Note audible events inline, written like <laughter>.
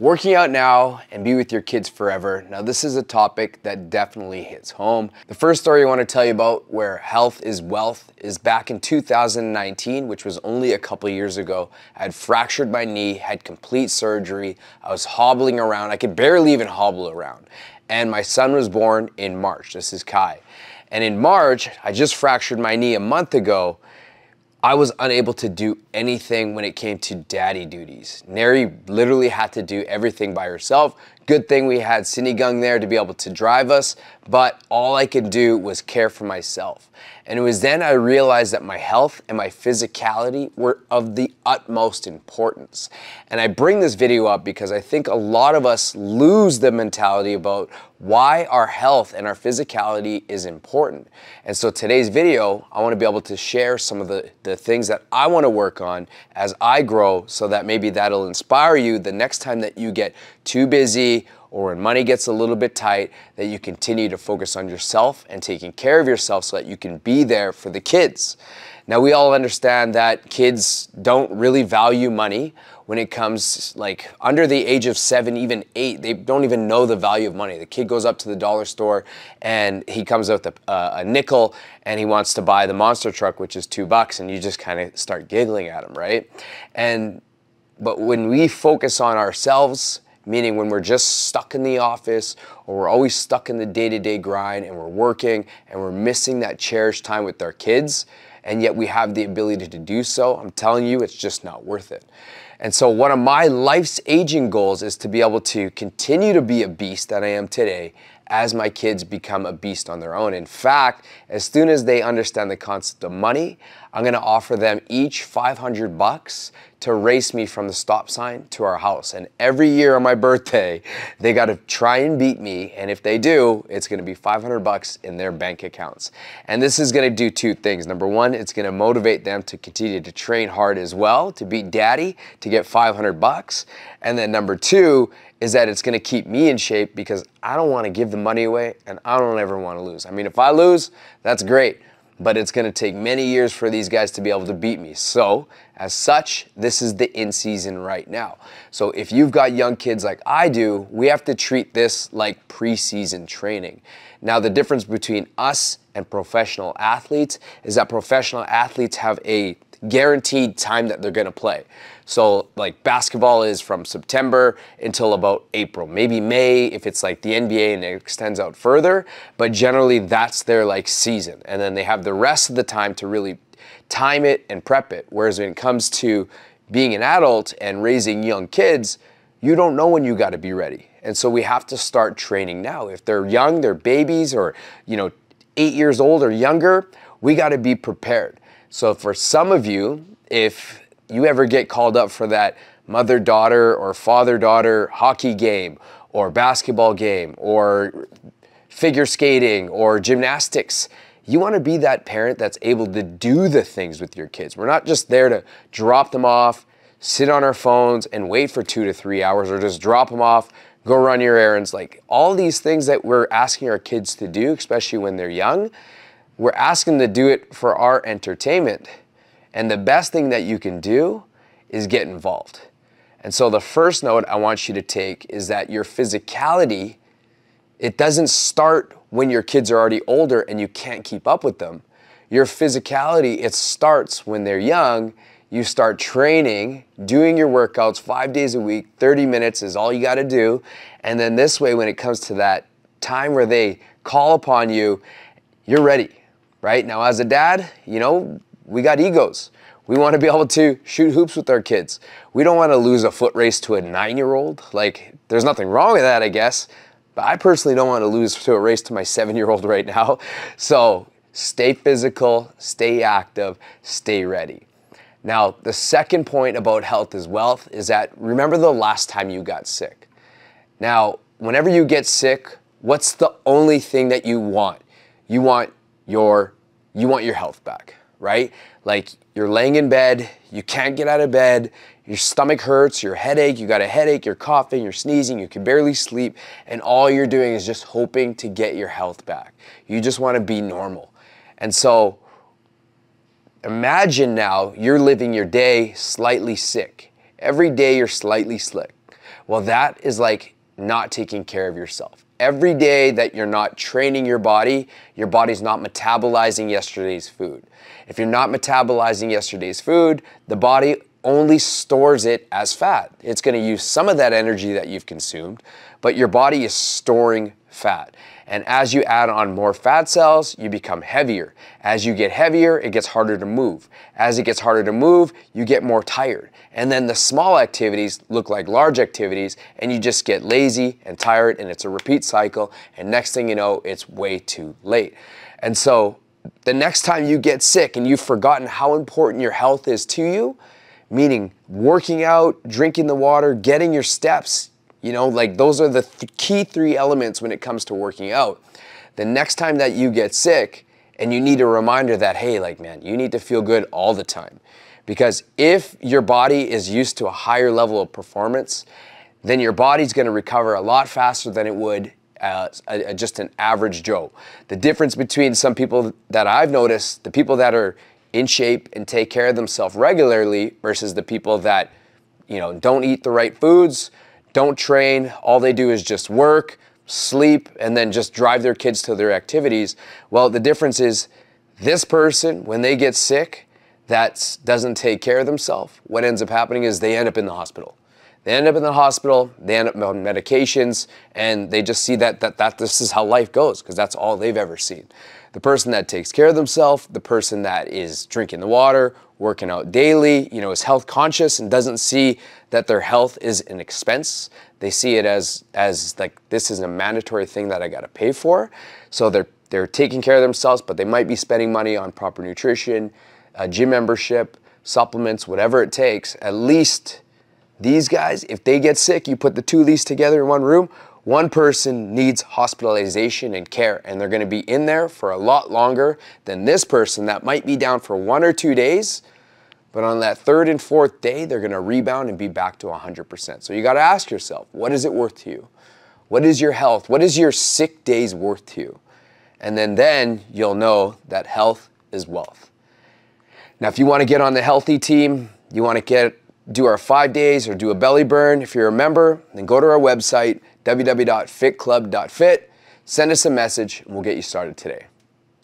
Working out now and be with your kids forever. Now, this is a topic that definitely hits home. The first story I want to tell you about where health is wealth is back in 2019, which was only a couple years ago. I had fractured my knee, had complete surgery. I was hobbling around. I could barely even hobble around. And my son was born in March. This is Kai. And in March, I just fractured my knee a month ago I was unable to do anything when it came to daddy duties. Neri literally had to do everything by herself. Good thing we had Sinigang there to be able to drive us, but all I could do was care for myself. And it was then I realized that my health and my physicality were of the utmost importance. And I bring this video up because I think a lot of us lose the mentality about why our health and our physicality is important. And so today's video, I want to be able to share some of the, the things that I want to work on as I grow so that maybe that'll inspire you the next time that you get too busy or when money gets a little bit tight, that you continue to focus on yourself and taking care of yourself so that you can be there for the kids. Now, we all understand that kids don't really value money when it comes like under the age of seven, even eight, they don't even know the value of money. The kid goes up to the dollar store and he comes out with a, uh, a nickel and he wants to buy the monster truck, which is two bucks, and you just kind of start giggling at him, right? And but when we focus on ourselves meaning when we're just stuck in the office or we're always stuck in the day-to-day grind and we're working and we're missing that cherished time with our kids and yet we have the ability to do so, I'm telling you, it's just not worth it. And so one of my life's aging goals is to be able to continue to be a beast that I am today as my kids become a beast on their own. In fact, as soon as they understand the concept of money, I'm gonna offer them each 500 bucks to race me from the stop sign to our house. And every year on my birthday, they gotta try and beat me. And if they do, it's gonna be 500 bucks in their bank accounts. And this is gonna do two things. Number one, it's gonna motivate them to continue to train hard as well, to beat daddy, to get 500 bucks. And then number two, is that it's gonna keep me in shape because I don't wanna give the money away and I don't ever wanna lose. I mean, if I lose, that's great, but it's gonna take many years for these guys to be able to beat me. So, as such, this is the in season right now. So, if you've got young kids like I do, we have to treat this like preseason training. Now, the difference between us and professional athletes is that professional athletes have a guaranteed time that they're going to play. So like basketball is from September until about April, maybe May if it's like the NBA and it extends out further, but generally that's their like season. And then they have the rest of the time to really time it and prep it. Whereas when it comes to being an adult and raising young kids, you don't know when you got to be ready. And so we have to start training now. If they're young, they're babies or, you know, 8 years old or younger, we got to be prepared. So for some of you, if you ever get called up for that mother daughter or father daughter hockey game or basketball game or figure skating or gymnastics, you want to be that parent that's able to do the things with your kids. We're not just there to drop them off, sit on our phones and wait for two to three hours or just drop them off, go run your errands. Like all these things that we're asking our kids to do, especially when they're young, we're asking to do it for our entertainment. And the best thing that you can do is get involved. And so the first note I want you to take is that your physicality, it doesn't start when your kids are already older and you can't keep up with them. Your physicality, it starts when they're young. You start training, doing your workouts five days a week, 30 minutes is all you got to do. And then this way, when it comes to that time where they call upon you, you're ready right? Now, as a dad, you know, we got egos. We want to be able to shoot hoops with our kids. We don't want to lose a foot race to a nine year old. Like, there's nothing wrong with that, I guess. But I personally don't want to lose to a race to my seven year old <laughs> right now. So stay physical, stay active, stay ready. Now, the second point about health is wealth is that remember the last time you got sick. Now, whenever you get sick, what's the only thing that you want? You want your you want your health back, right? Like you're laying in bed, you can't get out of bed, your stomach hurts, your headache, you got a headache, you're coughing, you're sneezing, you can barely sleep, and all you're doing is just hoping to get your health back. You just want to be normal. And so imagine now you're living your day slightly sick. Every day you're slightly sick. Well, that is like not taking care of yourself. Every day that you're not training your body, your body's not metabolizing yesterday's food. If you're not metabolizing yesterday's food, the body only stores it as fat. It's going to use some of that energy that you've consumed, but your body is storing fat. And as you add on more fat cells, you become heavier. As you get heavier, it gets harder to move. As it gets harder to move, you get more tired. And then the small activities look like large activities, and you just get lazy and tired, and it's a repeat cycle. And next thing you know, it's way too late. And so the next time you get sick and you've forgotten how important your health is to you, meaning working out, drinking the water, getting your steps, you know, like those are the th key three elements when it comes to working out. The next time that you get sick and you need a reminder that, hey, like, man, you need to feel good all the time. Because if your body is used to a higher level of performance, then your body's gonna recover a lot faster than it would as a, a, just an average Joe. The difference between some people that I've noticed, the people that are in shape and take care of themselves regularly versus the people that, you know, don't eat the right foods, don't train, all they do is just work, sleep, and then just drive their kids to their activities. Well, the difference is this person, when they get sick, that doesn't take care of themselves, what ends up happening is they end up in the hospital. They end up in the hospital, they end up on medications, and they just see that, that, that this is how life goes because that's all they've ever seen. The person that takes care of themselves, the person that is drinking the water, working out daily, you know, is health conscious and doesn't see that their health is an expense. They see it as as like this is a mandatory thing that I got to pay for. So they're they're taking care of themselves, but they might be spending money on proper nutrition, gym membership, supplements, whatever it takes. At least these guys, if they get sick, you put the two of these together in one room, one person needs hospitalization and care, and they're gonna be in there for a lot longer than this person that might be down for one or two days, but on that third and fourth day, they're gonna rebound and be back to 100%. So you gotta ask yourself, what is it worth to you? What is your health? What is your sick days worth to you? And then, then you'll know that health is wealth. Now, if you wanna get on the healthy team, you wanna get do our five days or do a belly burn, if you're a member, then go to our website, www.fitclub.fit, send us a message, and we'll get you started today.